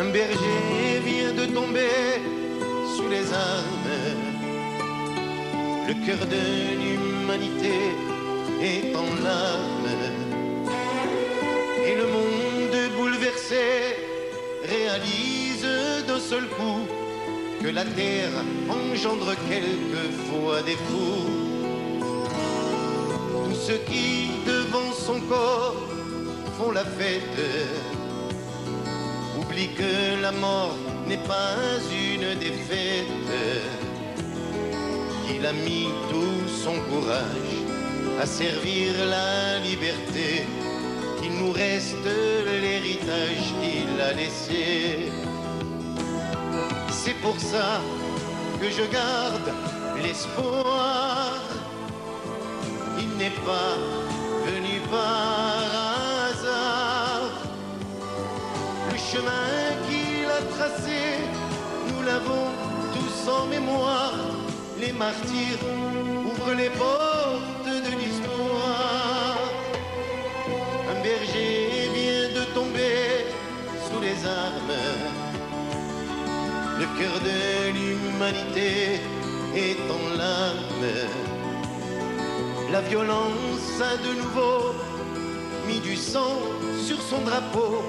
Un berger vient de tomber sous les armes. Le cœur de l'humanité est en larmes. Et le monde bouleversé réalise d'un seul coup que la terre engendre quelquefois des fous. Tous ceux qui, devant son corps, font la fête que la mort n'est pas une défaite, qu'il a mis tout son courage à servir la liberté, qu'il nous reste l'héritage qu'il a laissé. C'est pour ça que je garde l'espoir. Il n'est pas venu par hasard. Le chemin nous l'avons tous en mémoire. Les martyrs ouvrent les portes de l'histoire. Un berger vient de tomber sous les armes. Le cœur de l'humanité est en larmes. La violence a de nouveau mis du sang sur son drapeau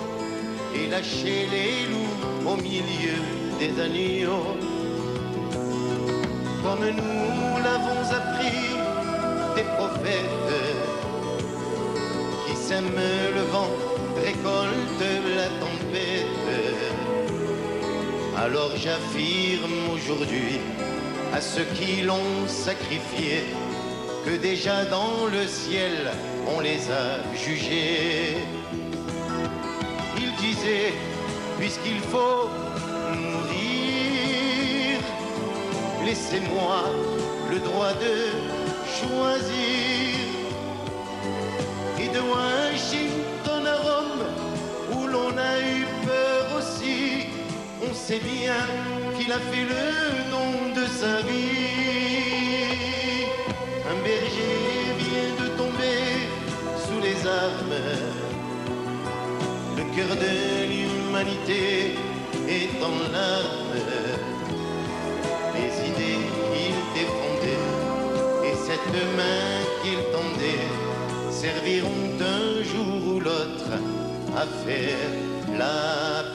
et lâché les loups au milieu des agneaux. Comme nous l'avons appris des prophètes qui sèment le vent, récoltent la tempête. Alors j'affirme aujourd'hui à ceux qui l'ont sacrifié que déjà dans le ciel on les a jugés. Puisqu'il faut mourir, laissez-moi le droit de choisir. Et de Washington à Rome, où l'on a eu peur aussi, on sait bien qu'il a fait le nom de sa vie. Un berger vient de tomber sous les armes. Le cœur de l'humanité est en larmes. Les idées qu'il défendait et cette main qu'il tendait serviront un jour ou l'autre à faire la